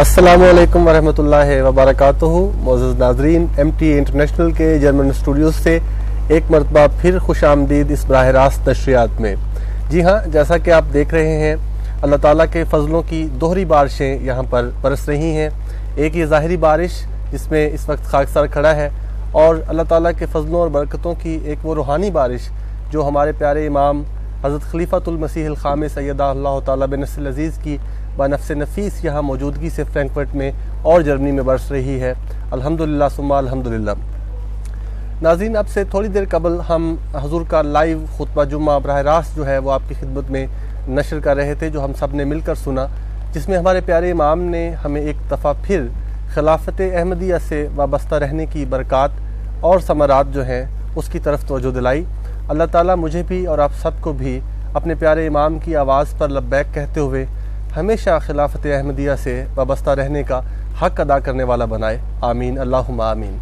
असलकम वरहमल वबरक मोज़ नाजरीन एम टी इंटरनेशनल के जर्मन स्टूडियो से एक मरतबा फिर खुश आमदीद इस बरह रास्त नशरियात में। जी हाँ जैसा कि आप देख रहे हैं, अल्लाह ताला के फजलों की दोहरी बारिशें यहाँ पर बरस रही हैं। एक ये ज़ाहरी बारिश, जिसमें इस वक्त खाकसर खड़ा है, और अल्लाह ताला के फजलों और बरकतों की एक वो रूहानी बारिश, जो हमारे प्यारे इमाम हज़रत खलीफ़तुलमसीह ख़ाम सैदा तनसल अज़ीज़ की बनफ्स नफीस यहाँ मौजूदगी से फ्रैंकफर्ट में और जर्मनी में बरस रही है। अल्हम्दुलिल्लाह सुम्मा अल्हम्दुलिल्लाह। नाजीन अब से थोड़ी देर कबल हम हजूर का लाइव खुतबा जुम्मा बरह रास्त जो है वो आपकी खिदमत में नशर कर रहे थे, जो हम सबने मिलकर सुना, जिसमें हमारे प्यारे इमाम ने हमें एक दफ़ा फिर खिलाफत अहमदिया से वाबस्ता रहने की बरक़ात और समरात जो हैं, उसकी तरफ़ तोजो दिलाई। अल्लाह ताला मुझे भी और आप सबको भी अपने प्यारे इमाम की आवाज़ पर लब्बैक कहते हुए हमेशा खिलाफत अहमदिया से वाबस्ता रहने का हक अदा करने वाला बनाए। आमीन अल्लाह आमीन।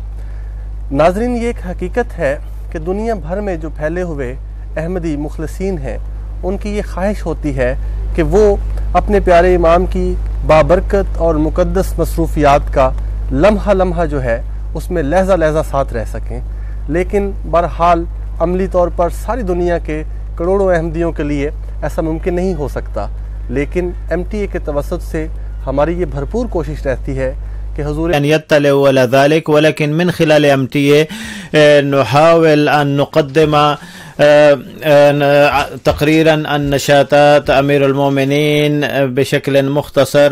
नाजरीन, ये एक हकीकत है कि दुनिया भर में जो फैले हुए अहमदी मुखलसिन हैं, उनकी ये ख्वाहिश होती है कि वो अपने प्यारे इमाम की बाबरकत और मुकदस मसरूफियात का लम्हा लम्हा जो है, उसमें लहजा लहजा साथ रह सकें। लेकिन बहरहाल, अमली तौर पर सारी दुनिया के करोड़ों अहमदियों के लिए ऐसा मुमकिन नहीं हो सकता। लेकिन एम टी ए के तवसत से हमारी ये भरपूर कोशिश रहती है कि हजूर वलकिन मिन खिलाल एम टी ए नहावल अन नुकदम तकरीरा अन नशातात अमीर उलमोमिनीन बशक्ल मुख्तसर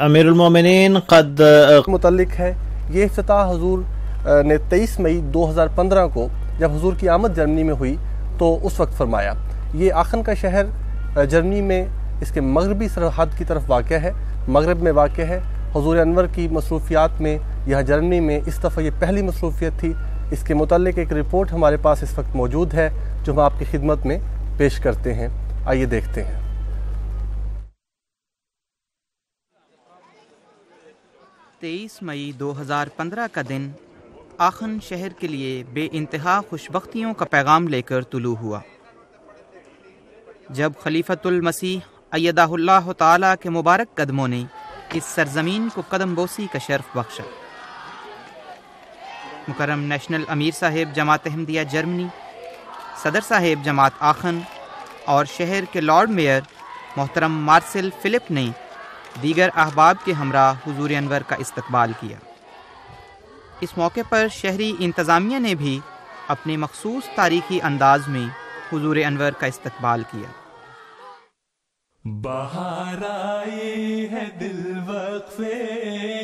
अमीर उलमोमिन कद मुतलिक है ये अफ्ताह हजूर ने 23 मई 2015 को जब हजूर की आमद जर्मनी में हुई तो उस वक्त फरमाया ये आखन का शहर जर्मनी में इसके मगरबी सरहद की तरफ वाक़ है मगरब में वाक़ है हजूर अनवर की मसरूफियात में, यह जर्मनी में इस दफ़ा ये पहली मसरूफियत थी। इसके मतलब एक रिपोर्ट हमारे पास इस वक्त मौजूद है, जो हम आपकी खिदमत में पेश करते हैं। आइए देखते हैं। तेईस मई 2015 का दिन, आखन शहर के लिए बे इंतहा खुशबख्तियों का पैगाम लेकर तुलू हुआ। जब खलीफतुल मसीह अयदाहुल्लाह के मुबारक कदमों ने इस सरजमीन को कदम बोसी का शर्फ बख्शा। मुकरम नेशनल अमीर साहेब जमात अहमदिया, जर्मनी। सदर साहेब जमात आखन और शहर के लॉर्ड मेयर मोहतरम मार्सल फ़िलिप ने दीगर अहबाब के हमरा हुजूर अनवर का इस्तकबाल किया। इस मौके पर शहरी इंतज़ामिया ने भी अपने मखसूस तारीखी अंदाज में हुजूर अनवर का इस्तकबाल किया। बाहर आई है दिल वक्फे,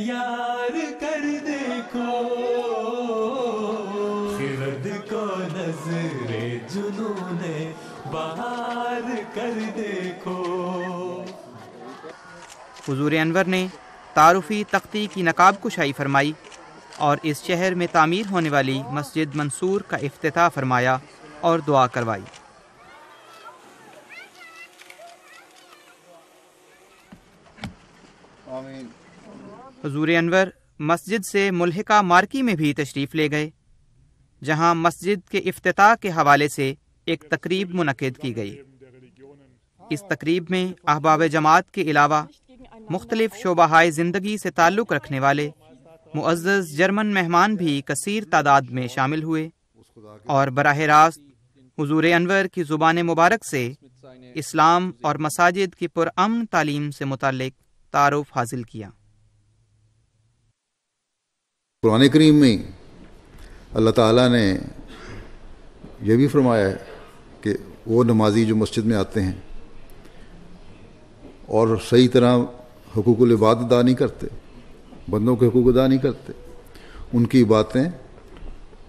यार कर देखो। खिरद को नजरे जुनूने, बाहर कर देखो। हुजूर अनवर ने तारुफी तख्ती की नकाब कुशाई फरमाई और इस शहर में तामीर होने वाली मस्जिद मंसूर का अफ्ताह फरमाया और दुआ करवाई। हजूर अनवर मस्जिद से मुलहिका मार्की में भी तशरीफ़ ले गए, जहाँ मस्जिद के अफ्ताह के हवाले से एक तकरीब मुनद की गई। इस तकरीब में अहबाब जमात के अलावा मुख्तलिफ़ शोबाहाय ज़िंदगी से ताल्लुक़ रखने वाले मुआज़ जर्मन मेहमान भी कसर तादाद में शामिल हुए और बरह रास्त हजूर अनवर की ज़ुबान मुबारक से इस्लाम और मसाजिद की पुरअमन तालीम से मुतल तारुफ हासिल किया। कुरान करीम में अल्लाह ताला ने यह भी फरमाया है कि वो नमाजी जो मस्जिद में आते हैं और सही तरह हकूक़ इबाद अदा नहीं करते, बंदों के हकूक़ अदा नहीं करते, उनकी बातें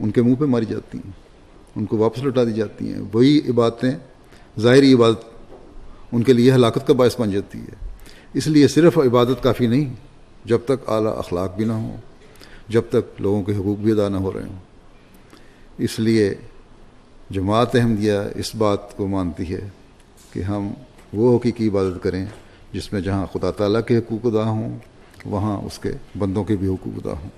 उनके मुँह पे मारी जाती हैं, उनको वापस लौटा दी जाती हैं। वही इबादतें ज़ाहरी इबादत उनके लिए हलाकत का बायस बन जाती है। इसलिए सिर्फ़ इबादत काफ़ी नहीं, जब तक आला अखलाक भी ना हो, जब तक लोगों के हकूक़ भी अदा ना हो रहे हों। इसलिए जमात अहमदिया इस बात को मानती है कि हम वो हकीकी इबादत करें जिसमें जहाँ खुदा ताला के हकूक अदा हों, वहाँ उसके बंदों के भी हकूक अदा हों।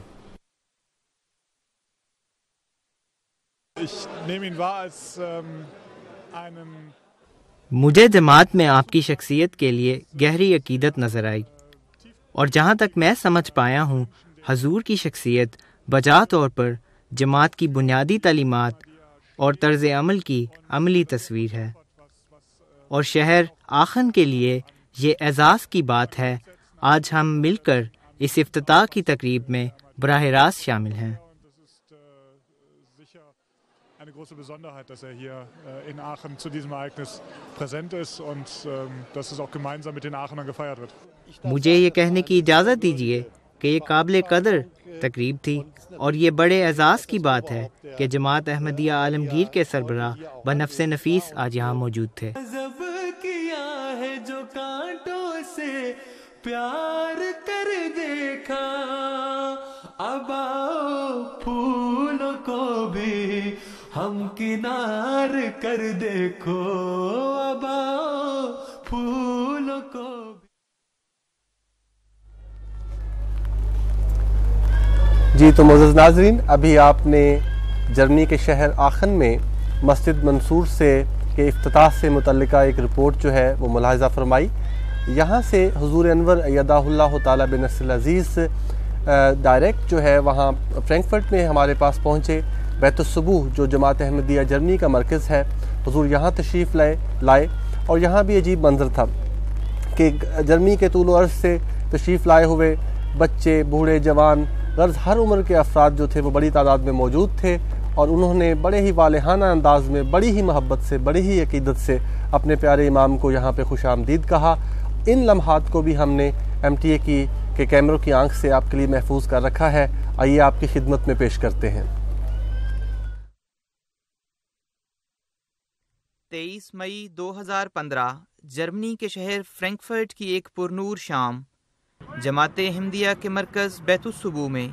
मुझे जमात में आपकी शख्सियत के लिए गहरी अकीदत नज़र आई। और जहाँ तक मैं समझ पाया हूँ, हजूर की शख्सियत बजा तौर पर जमात की बुनियादी तलीमत और तर्ज अमल की अमली तस्वीर है। और शहर आखन के लिए ये एजाज़ की बात है, आज हम मिलकर इस इफ्तः की तकरीब में बरह रास्त शामिल हैं। Große Besonderheit, dass er hier äh, in Aachen zu diesem Ereignis präsent ist und ähm, dass es auch gemeinsam mit den Aachenern gefeiert wird. मुझे ये कहने की इजाज़त दीजिए कि ये काबिल कदर तकरीब थी और ये बड़े एजाज़ की बात है कि जमात अहमदिया आलमगीर के सरबराह बनफ्स नफीस आज यहाँ मौजूद थे है प्यार कर देखा हम किनार कर देखो अब फूलों को जी तो मोज़ नाजरीन, अभी आपने जर्मनी के शहर आखन में मस्जिद मंसूर से के अफ्ताह से मुतल एक रिपोर्ट जो है वो मुलाजा फरमाई। यहाँ से हजूर अनवर अयदाहुल्ला ताला बिन अज़ीज़ डायरेक्ट जो है वहाँ फ्रैंकफर्ट में हमारे पास पहुँचे। बैतुसबूह, जो जमात अहमदिया, जर्मनी का मरकज़ है। हजूर यहाँ तशरीफ़ लाए लाए और यहाँ भी अजीब मंजर था कि जर्मनी के तूल अर्ज़ से तशरीफ़ लाए हुए बच्चे, बूढ़े, जवान, गर्ज हर उम्र के अफराद जो थे, वो बड़ी तादाद में मौजूद थे और उन्होंने बड़े ही वालहाना अंदाज में, बड़ी ही मोहब्बत से, बड़ी ही अकीदत से अपने प्यारे इमाम को यहाँ पे खुश आमदीद कहा। इन लम्हात को भी हमने एम टी ए की, के कैमरों की आँख से आपके लिए महफूज कर रखा है। आइए आपकी खिदमत में पेश करते हैं। तेईस मई 2015 जर्मनी के शहर फ्रैंकफर्ट की एक पुरनूर शाम, जमात हिंदिया के मरकज़ बैतुसबू में।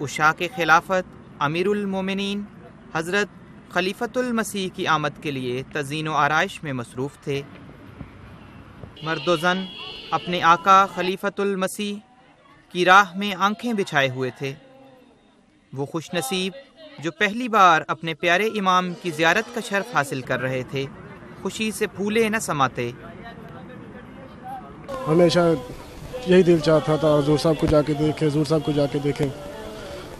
उषा के खिलाफत अमीरुलमोमिनीन हज़रत खलीफतुल मसीह की आमद के लिए तजीन आरइश में मसरूफ़ थे। मर्दोज़न अपने आका खलीफतुल मसीह की राह में आँखें बिछाए हुए थे। वो खुश नसीब जो पहली बार अपने प्यारे इमाम की ज़ियारत का शर्फ हासिल कर रहे थे खुशी से फूले न समाते। हमेशा यही दिल चाहता था हजूर साहब को जाके देखें हजूर साहब को जाके देखें।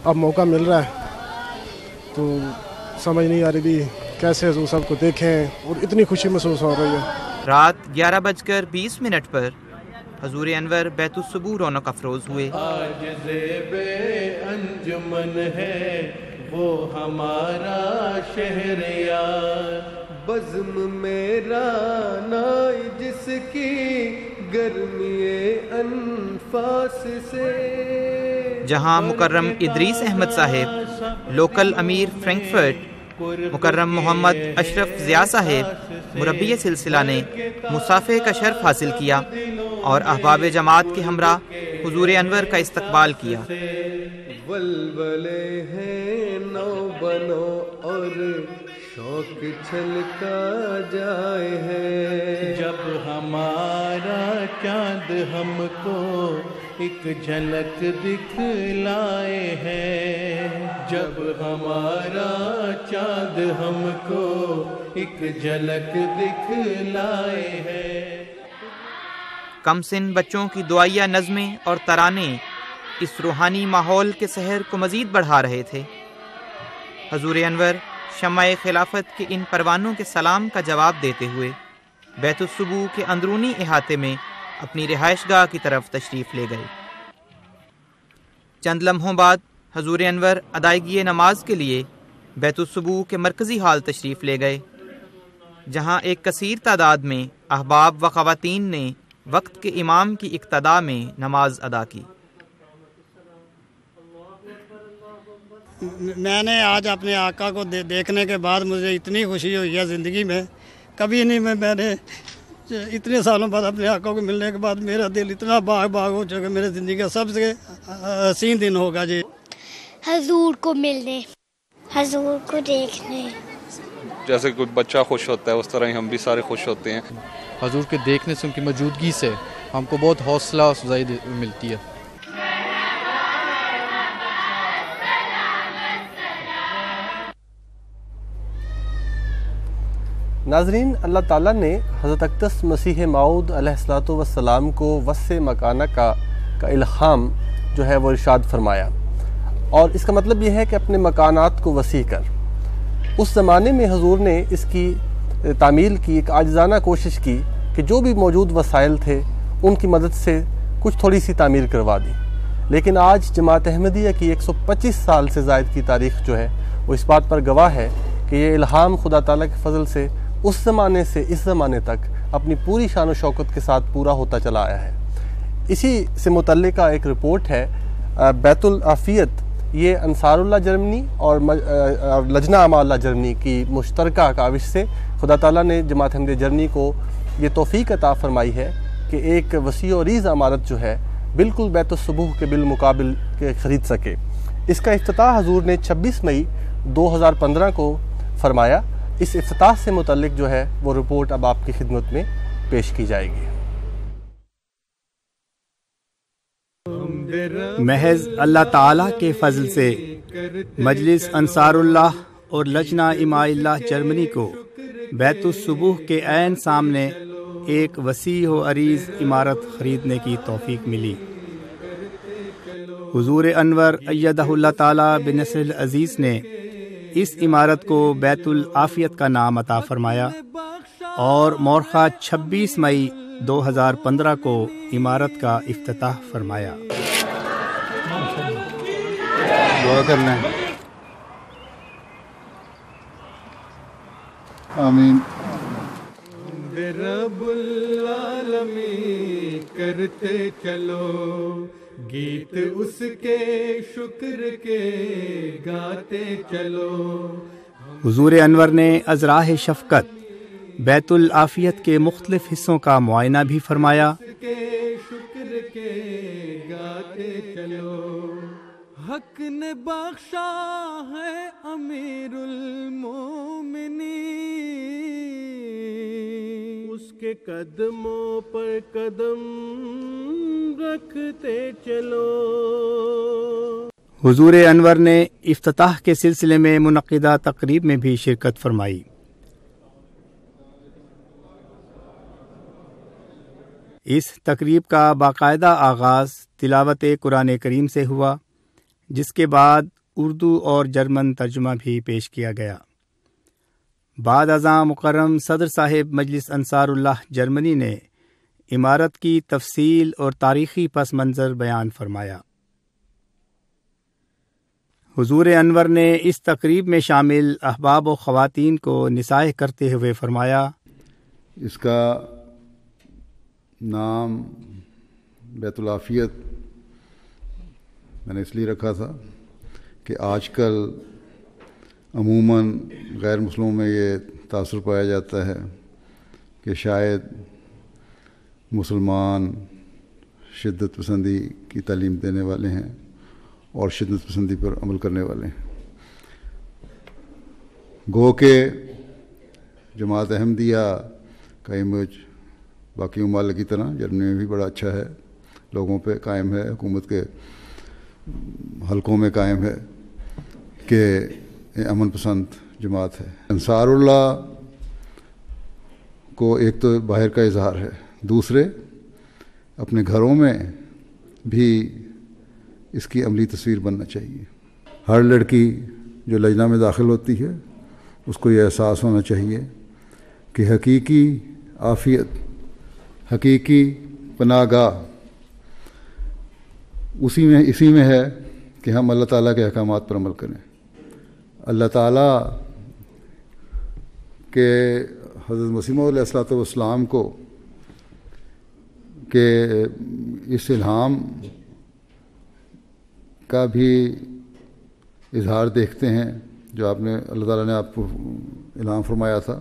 अब मौका मिल रहा है तो समझ नहीं आ रही भी कैसे हजूर साहब को देखें और इतनी खुशी महसूस हो रही है। रात ग्यारह बजकर बीस मिनट पर हजूर अनवर बैतुसबू रौनक अफरोज हुए। आज वो हमारा शहर यार। बज्म मेरा नाय जिसकी गर्मी अनफास से। जहाँ मुकर्रम इदरीस अहमद साहेब लोकल अमीर फ्रैंकफर्ट मुकर्रम मोहम्मद अशरफ ज़िया साहेब मुरबी सिलसिला ने मुसाफे का शर्फ हासिल किया और अहबाब जमात के हमरा हुजूर अनवर का इस्तकबाल किया। हैं शौक छलका जाए है। जब हमारा चाँद हमको एक झलक दिखलाए है। जब हमारा चाँद हमको एक झलक दिखलाए है। कम सिन बच्चों की दुआया नज़में और तराने इस रूहानी माहौल के सहर को मज़ीद बढ़ा रहे थे। हजूर अनवर शमा खिलाफत के इन परवानों के सलाम का जवाब देते हुए बैतुसबू के अंदरूनी अहाते में अपनी रिहाइशगाह की तरफ़ तशरीफ़ ले गए। चंद लम्हों बाद हजूर अनवर अदायगी नमाज़ के लिए बैतुसबू के मरकज़ी हाल तशरीफ़ ले गए जहाँ एक कसीर तादाद में अहबाब व ख़वातीन ने वक्त के इमाम की इक्तदा में नमाज़ अदा की। मैंने आज अपने आका को दे, देखने के बाद मुझे इतनी खुशी हुई है ज़िंदगी में। कभी नहीं मैं मैंने इतने सालों बाद अपने आका को मिलने के बाद मेरा दिल इतना बाग बाग हो चुका मेरे ज़िंदगी का सबसे हसीन दिन होगा जी। हजूर को मिलने हजूर को देखने। जैसे कोई बच्चा खुश होता है उस तरह ही हम भी सारे खुश होते हैं। हजूर के देखने से उनकी मौजूदगी से हमको बहुत हौसला अफजाई मिलती है। नाजरीन अल्लाह ताला ने हज़रत अक्तस मसीह माऊद वसलाम को वस मकाना का का इल्हाम जो है वो इरशाद फरमाया। और इसका मतलब यह है कि अपने मकानात को वसी कर। उस ज़माने में हजूर ने इसकी तामील की, एक आजाना कोशिश की कि जो भी मौजूद वसाइल थे, उनकी मदद से कुछ थोड़ी सी तामीर करवा दी। लेकिन आज जमात अहमदिया की 125 साल से जायद की तारीख जो है, वो इस बात पर गवाह है कि ये इल्हाम खुदा ताला के फजल से उस ज़माने से इस ज़माने तक अपनी पूरी शान शौकत के साथ पूरा होता चला आया है। इसी से मुतल एक रिपोर्ट है बैतुल आफ़ियत ये अंसारुल्ला जर्मनी और लजना अमाल्ला जर्मनी की मुश्तर काविश से खुदा ताला ने जमात हमद जर्मनी को ये तोफ़ी अता फरमाई है कि एक वसी और रीज़ अमारत जो है, बिल्कुल बैतुलसबूह के बिलमुकाबिल के ख़रीद सके। इसका अफ्ताह हजूर ने 26 मई 2015 को फरमाया। इस अफ्ताह से मुतलक जो है, वो रिपोर्ट अब आपकी खिदमत में पेश की जाएगी। महज अल्लाह ताला के फजल से मजलिस अंसारुल्लाह और लजना इमाइल्ला जर्मनी को बैतुलसबूह के ऐन सामने एक वसी व अरीज इमारत ख़रीदने की तोफ़ी मिली। हुजूर अनवर अयदहुल्ला ताला बिनसल अज़ीज़ ने इस इमारत को बैतुल आफ़ियत का नाम अता फरमाया और मोरखा 26 मई 2015 को इमारत का अफ्ताह फरमाया। दुआ करना है आमीन। करते चलो गीत उसके शुक्र के गाते चलो। हुजूर अनवर ने अजराह शफकत बैतुल आफियत के मुख्तलिफ़ हिस्सों का मुआयना भी फरमाया। के शुक्र के गाते चलो। हक ने बख्शा है अमीरुल मोमिनी। उसके कदमों पर कदम रखते चलो। हुजूर अनवर ने इफ्ताह के सिलसिले में मुनदा तकरीब में भी शिरकत फरमाई। इस तकरीब का बाकायदा आगाज़ तिलावत कुरान करीम से हुआ। जिसके बाद उर्दू और जर्मन तर्जुमा भी पेश किया गया। बाद अज़ा मुकरम सदर साहिब मजलिस अंसारुल्लाह जर्मनी ने इमारत की तफसील और तारीख़ी पस मंज़र बयान फरमाया। हुजूर अनवर ने इस तकरीब में शामिल अहबाब व ख़वातीन को निसाह करते हुए फरमाया, इसका नाम बैतुलाफ़ियत मैंने इसलिए रखा था कि आजकल अमूमन गैर मुस्लिमों में ये तासर पाया जाता है कि शायद मुसलमान शिद्दत पसंदी की तालीम देने वाले हैं और शिद्दत पसंदी पर अमल करने वाले हैं। गो के जमात अहमदिया का इमेज बाकी ममाल की तरह जर्मनी में भी बड़ा अच्छा है, लोगों पे कायम है, हुकूमत के हलकों में कायम है कि अमन पसंद जमात है। अंसारुल्लाह को एक तो बाहर का इजहार है। दूसरे, अपने घरों में भी इसकी अमली तस्वीर बनना चाहिए। हर लड़की जो लजना में दाखिल होती है, उसको ये एहसास होना चाहिए कि हकीकी आफियत, हकीकी पनागाह उसी में, इसी में है कि हम अल्लाह ताला के अहकाम पर अमल करें। अल्लाह ताला के हज़रत मसीम को के इस इल्हाम का भी इजहार देखते हैं, जो आपने, अल्लाह ताला ने आपको इल्हाम फरमाया था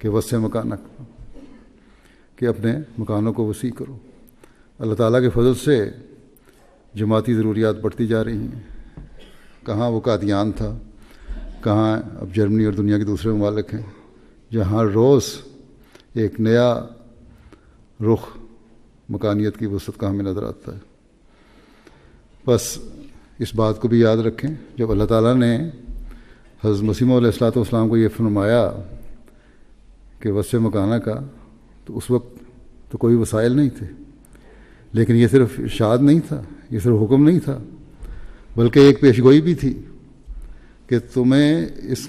कि वस मकान कि अपने मकानों को वसी करो। अल्लाह ताला के फजल से जमाती ज़रूरियात बढ़ती जा रही हैं। कहाँ वो कादियान था? कहाँ अब जर्मनी और दुनिया के दूसरे ममालिक हैं? जहाँ रोज़ एक नया रुख मकानियत की वसत का हमें नज़र आता है। बस इस बात को भी याद रखें, जब अल्लाह ताला ने हज़रत मसीम को ये फरमाया कि वस मकाना का तो उस वक्त तो कोई वसाइल नहीं थे। लेकिन ये सिर्फ़ इर्शाद नहीं था। ये सिर्फ़ हुक्म नहीं था, बल्कि एक पेशगोई भी थी कि तुम्हें इस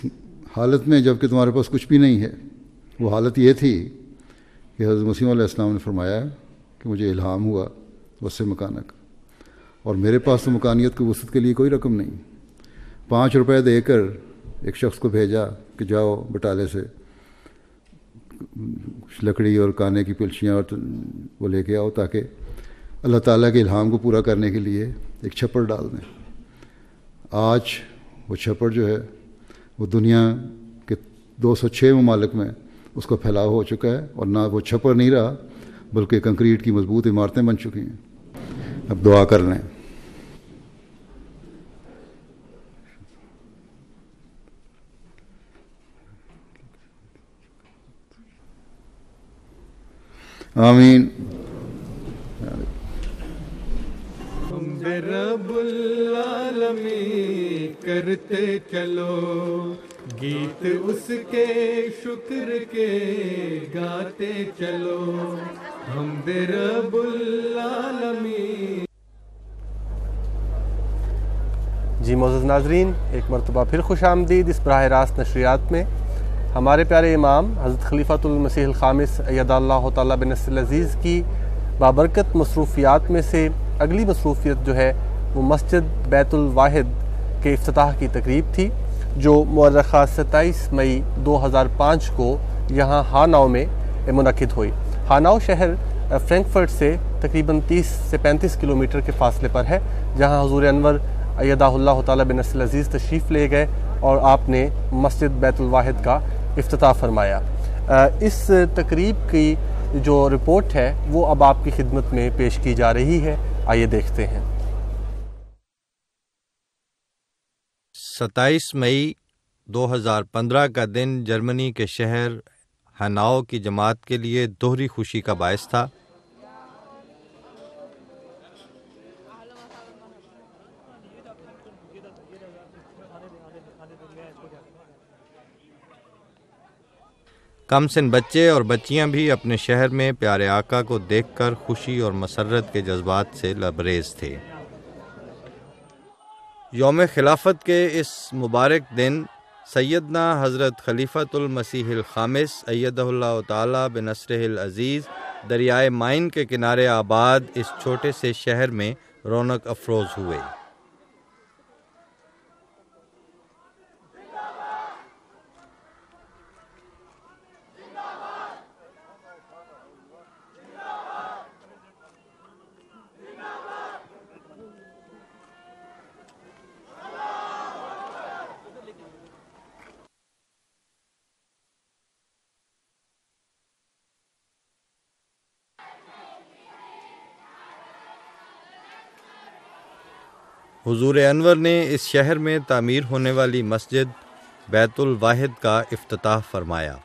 हालत में, जबकि तुम्हारे पास कुछ भी नहीं है, वो हालत ये थी कि हज़रत मसीम ने फरमाया कि मुझे इल्हाम हुआ वस मकाना का और मेरे पास तो मकानियत की वसत के लिए कोई रकम नहीं। पाँच रुपए देकर एक शख्स को भेजा कि जाओ बटाले से लकड़ी और काने की पिलशियाँ और वो लेके आओ ताकि अल्लाह ताला के इल्हाम को पूरा करने के लिए एक छप्पर डाल दें। आज वो छप्पर जो है, वो दुनिया के 206 ममालिक में उसका फैलाव हो चुका है और ना वो छप्पर नहीं रहा, बल्कि कंक्रीट की मज़बूत इमारतें बन चुकी हैं। अब दुआ कर लें। आमीन। रबुल्लालमी करते चलो। गीत उसके शुक्र के गाते चलो। हम रबुल्लालमी जी मोज़ नाजरीन, एक मरतबा फिर खुश आमदीद इस बरह रास्त नशरियात में। हमारे प्यारे इमाम, हज़रत खलीफ़तुलमसीह ख़ामिस अयदल्ला तजीज़ की बाबरकत मसरूफ़ियात में से अगली मसरूफ़ियत जो है, वो मस्जिद बैतुलवाहिद के अफ्ताह की तकरीब थी, जो मरखा सत्ताईस मई 2005 को यहाँ हानाव में मनद हुई। हानाव शहर फ्रैंकफर्ट से तकरीबन 30 से 35 किलोमीटर के फासले पर है, जहाँ हजूर अनवर अयदाल्ला अज़ीज़ तशरीफ़ ले गए और आपने मस्जिद बैतुलवाहिद का अफ्ताह फरमाया। इस तकरीब की जो रिपोर्ट है, वो अब आपकी खिदमत में पेश की जा रही है। आइए देखते हैं। सत्ताईस मई 2015 का दिन जर्मनी के शहर हनाओ की जमात के लिए दोहरी खुशी का बायस था। कम सिन बच्चे और बच्चियाँ भी अपने शहर में प्यारे आका को देखकर खुशी और मसरत के जज्बात से लबरेज थे। योम खिलाफत के इस मुबारक दिन सैदना हज़रत खलीफ़तुलमसीह ख़ामिस अयदल्ला तसर अज़ीज़ दरियाए माइन के किनारे आबाद इस छोटे से शहर में रौनक अफरोज़ हुए। हुजूर अनवर ने इस शहर में तामीर होने वाली मस्जिद बैतुल वाहिद का अफ्ताह फरमाया।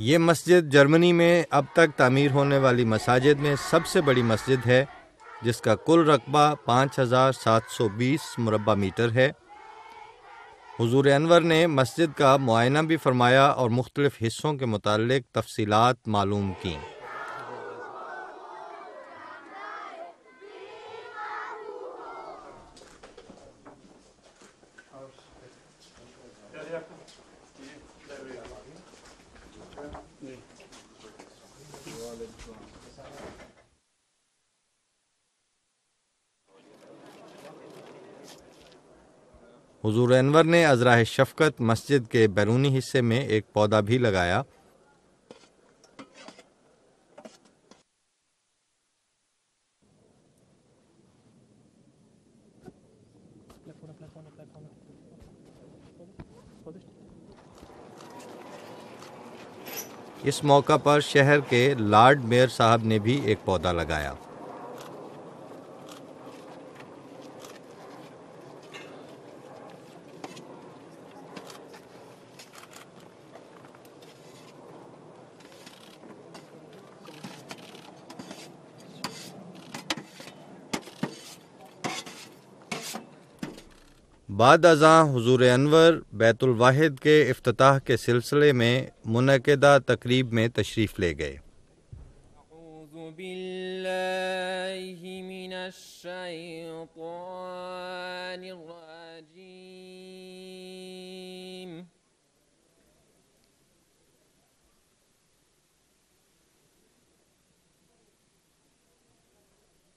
ये मस्जिद जर्मनी में अब तक तामीर होने वाली मसाजिद में सबसे बड़ी मस्जिद है। जिसका कुल रकबा पाँच हज़ार सात सौ बीस मुरबा मीटर है। हुजूर अनवर ने मस्जिद का मुआयना भी फरमाया और मुख्तलिफ़ हिस्सों के मुतालिक तफसीलात मालूम की। हुजूर अनवर ने अजराह शफकत मस्जिद के बैरूनी हिस्से में एक पौधा भी लगाया। इस मौका पर शहर के लॉर्ड मेयर साहब ने भी एक पौधा लगाया। बाद अजा हजूर अनवर बैतुलवाद के अफ्ताह के सिलसिले में मनदा तकरीब में तशरीफ़ ले गए।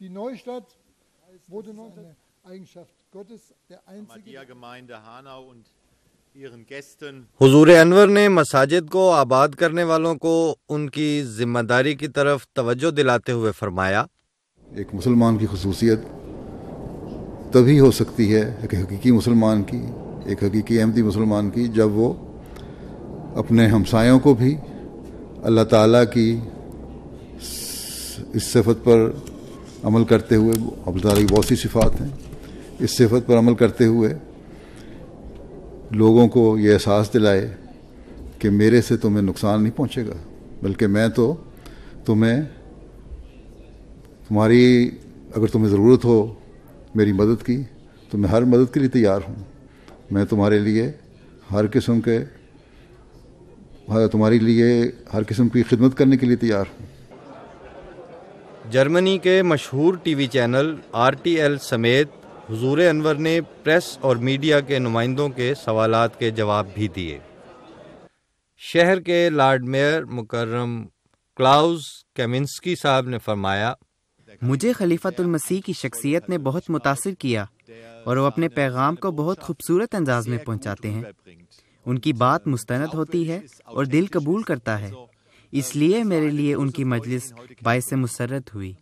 Die Neustadt wurde eine Eigenschaft Gottes, der einzige Gemeinde Hanau und ihren Gästen हुजूर अनवर ने मसाजिद को आबाद करने वालों को उनकी जिम्मेदारी की तरफ तवज्जो दिलाते हुए फरमाया एक मुसलमान की खसूसियत तभी हो सकती है एक हकीकी मुसलमान की, एक हकीकी अहमदी मुसलमान की, जब वो अपने हमसायों को भी अल्लाह ताला की इस सिफत पर अमल करते हुए, अल्लाह ताला की बहुत सी सिफात हैं, इस सिफत पर अमल करते हुए लोगों को ये एहसास दिलाए कि मेरे से तुम्हें नुकसान नहीं पहुंचेगा, बल्कि मैं तो तुम्हें, तुम्हारी, अगर तुम्हें ज़रूरत हो मेरी मदद की तो मैं हर मदद के लिए तैयार हूँ। मैं तुम्हारे लिए हर किस्म के तुम्हारे लिए हर किस्म की खिदमत करने के लिए तैयार हूँ। जर्मनी के मशहूर टीवी चैनल आरटीएल समेत हुजूर अनवर ने प्रेस और मीडिया के नुमाइंदों के सवालात के जवाब भी दिए। शहर के लॉर्ड मेयर मुकर्रम क्लाउज केमिंस्की साहब ने फरमाया मुझे खलीफतुल मसीह की शख्सियत ने बहुत मुतासर किया और वो अपने पैगाम को बहुत खूबसूरत अंदाज में पहुंचाते हैं। उनकी बात मुस्तनद होती है और दिल कबूल करता है। इसलिए मेरे लिए उनकी मजलिस बायस मुसरत हुई।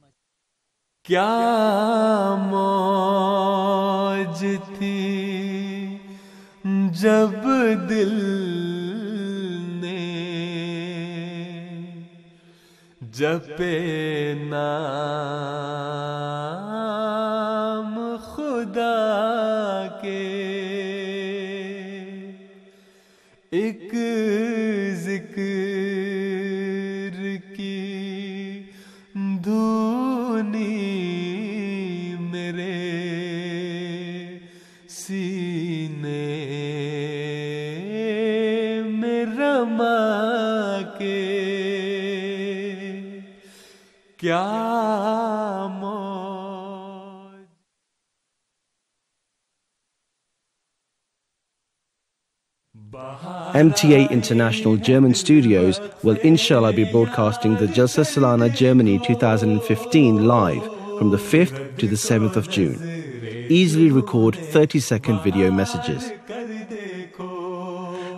क्या मौज थी जब दिल जपे नाम MTA International German Studios will inshallah be broadcasting the Jalsa Salana Germany 2015 live from the 5th to the 7th of June. Easily record 30 second video messages.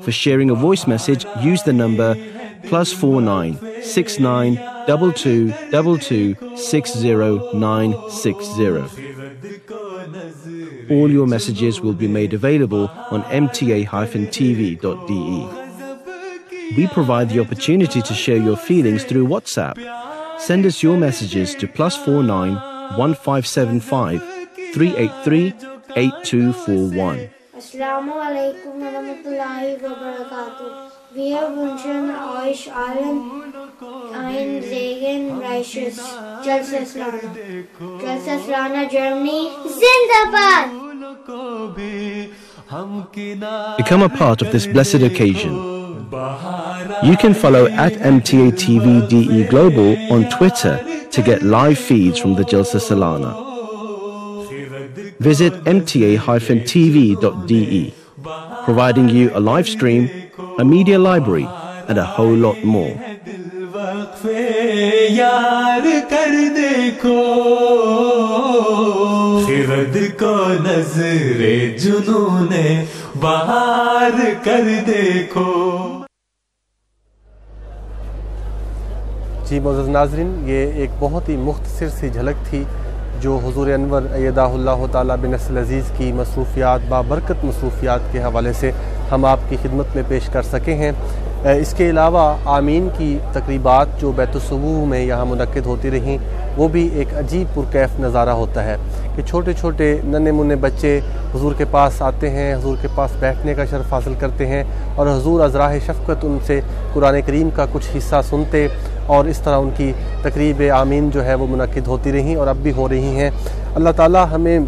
For sharing a voice message, use the number plus 49 69 double two double two six zero nine six zero. All your messages will be made available on mta-tv.de. We provide the opportunity to share your feelings through WhatsApp. Send us your messages to plus four nine one five seven five three eight three eight two four one. Assalamu alaikum wa rahmatullahi wa barakatuh. We are segenreiches Jalsaslana. Jalsaslana Germany, Zindabad! Become a part of this blessed occasion. You can follow at MTA TV DE Global on Twitter to get live feeds from the Jalsa Salana. Visit mta-tv.de, providing you a live stream, a media library, and a whole lot more. यार कर देखो। खिरद को नजरे जुनूने बाहर कर देखो। जी Moz नाजरीन, ये एक बहुत ही मुख्तर सी झलक थी जो हजूर अनवर अयदाल्ला बिन अज़ीज़ की मसरूफ़ियात, बाबरकत मसरूफ़ियात के हवाले से हम आपकी खिदमत में पेश कर सके हैं। इसके अलावा आमीन की तकरीबात जो बैतुसबू में यहाँ मनद होती रहीं, वो भी एक अजीब पुरकैफ नज़ारा होता है कि छोटे छोटे नन्हे मुन्ने बच्चे हजूर के पास आते हैं, हजूर के पास बैठने का शर्फ हासिल करते हैं और हजूर अजराह शफ़क़त उनसे कुरान करीम का कुछ हिस्सा सुनते और इस तरह उनकी तकरीब आमीन जो है वो मनद होती रहीं और अब भी हो रही हैं। अल्लाह ताली हमें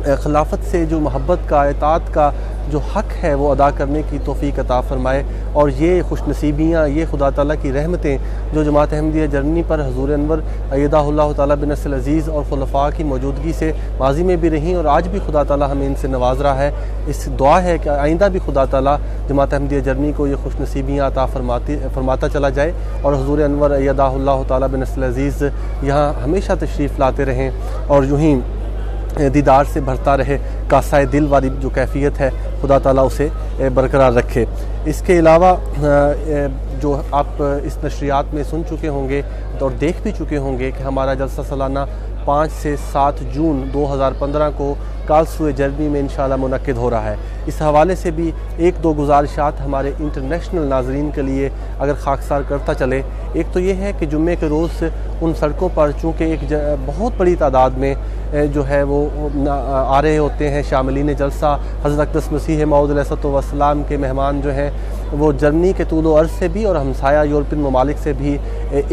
खिलाफत से जो मोहब्बत का अतात का जो हक़ है वो अदा करने की तोफ़ी अता फ़रमाए। और ये खुश नसीबियाँ ये खुदा ताला की रहमतें जो जमात अहमदिया जर्मनी पर हजूर अनवर अयदा बिन अज़ीज़ और खुलफा की मौजूदगी से माजी में भी रहीं और आज भी खुदा ताला हमें इनसे नवाज़ रहा है। इस दुआ है कि आइंदा भी खुदा ताला जमात अहमदिया जर्मनी को ये खुश नसीबियाँ अता फरमाती, फरमाता चला जाए और हजूर अनवर अयदा बिन अज़ीज़ यहाँ हमेशा तशरीफ़ लाते रहें और यूँ ही दीदार से भरता रहे, कासाए दिल वाली जो कैफियत है, खुदा ताला उसे बरकरार रखे। इसके अलावा जो आप इस नशरियात में सुन चुके होंगे और देख भी चुके होंगे कि हमारा जलसा सालाना पाँच से सात जून 2015 को कालसुए जर्मनी में इंशाल्लाह मुनद हो रहा है। इस हवाले से भी एक दो गुजारिशात हमारे इंटरनेशनल नाजरीन के लिए अगर खाकसार करता चले, एक तो ये है कि जुम्मे के रोज़ उन सड़कों पर चूँकि एक बहुत बड़ी तादाद में जो है वो आ रहे होते हैं शामिलीन जलसा, हज़रत अकदस मसीह मऊदसलाम के मेहमान जो हैं, वो जर्मनी के तूल अर्ज़ से भी और हमसाया यूरोपियन ममालिक से भी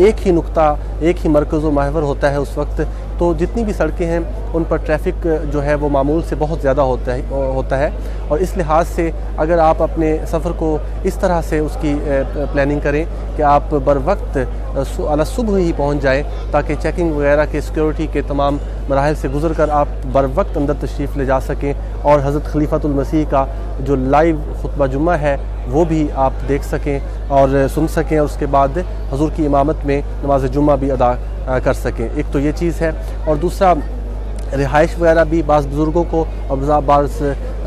एक ही नुकता, एक ही मरकज़ महवर होता है उस वक्त। तो जितनी भी सड़कें हैं, उन पर ट्रैफ़िक जो है, वो मामूल से बहुत ज़्यादा होता है होता है। और इस लिहाज से अगर आप अपने सफ़र को इस तरह से उसकी प्लानिंग करें कि आप बर वक्त अला सुबह ही पहुँच जाएँ, ताकि चेकिंग वगैरह के सिक्योरिटी के तमाम मराहल से गुजर कर आप बर वक्त अंदर तशरीफ़ ले जा सकें। और हज़रत खलीफतुलमसीह का जो लाइव खुतबा जुम्मा है, वो भी आप देख सकें और सुन सकें। और उसके बाद हजूर की इमामत में नमाज़ जुम्मा भी अदा कर सकें। एक तो ये चीज़ है और दूसरा, रिहाइश वगैरह भी बाज़ बुज़ुर्गों को और बाज़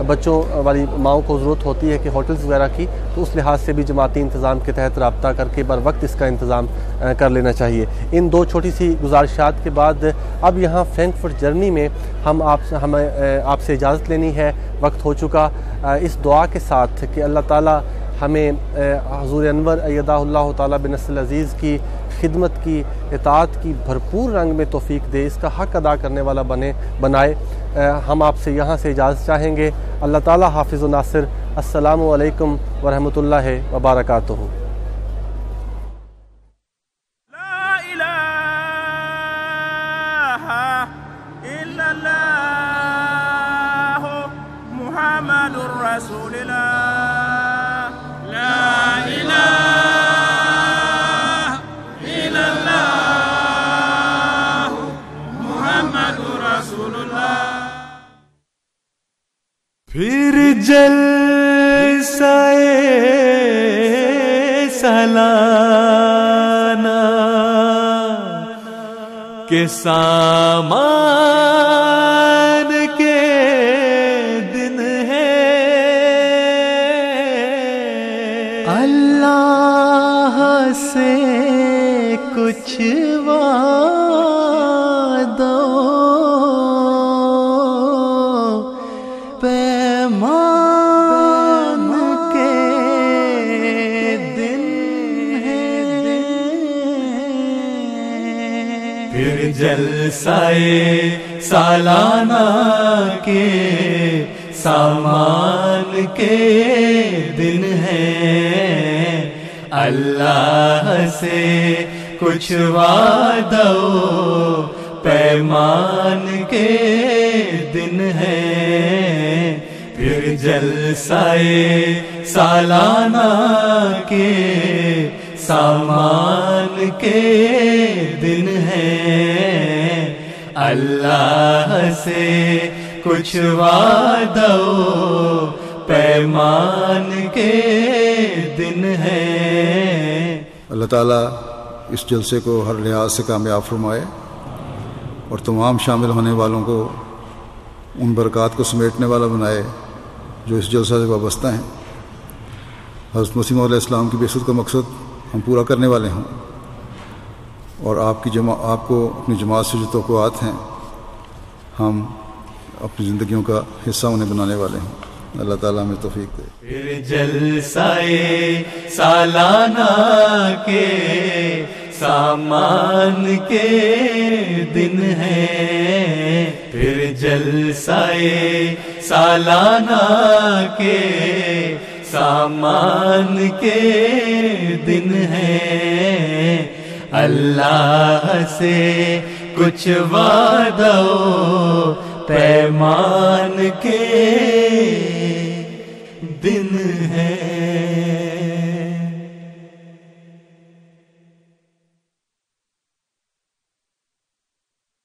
बच्चों वाली माओ को ज़रूरत होती है कि होटल्स वगैरह की तो उस लिहाज से भी जमाती इंतज़ाम के तहत रबता करके बर वक्त इसका इंतज़ाम कर लेना चाहिए। इन दो छोटी सी गुजारिशात के बाद अब यहाँ फ्रैंकफर्ट जर्नी में हम आप, हमें आपसे इजाज़त लेनी है। वक्त हो चुका। इस दुआ के साथ कि अल्लाह ताली हमें हजूर अनवर अयदा बिन अज़ीज़ की खिदमत की इतात की भरपूर रंग में तोफ़ी दे, इसका हक़ अदा करने वाला बने, बनाए। हम आपसे यहाँ से इजाज़त चाहेंगे। अल्लाह ताली हाफिज़ नासिर असलकम वरहमल वबरकू पैमान के दिन है फिर जलसाए सालाना के सामान के दिन है। अल्लाह से कुछ वादो पैमान के दिन है। फिर जलसाए सालाना के सामान के दिन है। अल्लाह से कुछ वादो पैमान के दिन है। अल्लाह ताला इस जलसे को हर लिहाज से कामयाब फरमाए और तमाम शामिल होने वालों को उन बरक़ात को समेटने वाला बनाए। जो इस जलसा से वाबस्ता हैं। हज़रत मसीम इस्लाम की बेसत का मकसद हम पूरा करने वाले हों। और आपकी जमा, आपको अपनी जमात से जो तोक़ात हैं, हम अपनी ज़िंदगियों का हिस्सा उन्हें बनाने वाले हैं। अल्लाह ताला हमें तौफीक दे। फिर जलसाए सालाना के सामान के दिन है, फिर जलसाए सालाना के सामान के दिन है। अल्लाह से कुछ वादो पैमान के दिन है।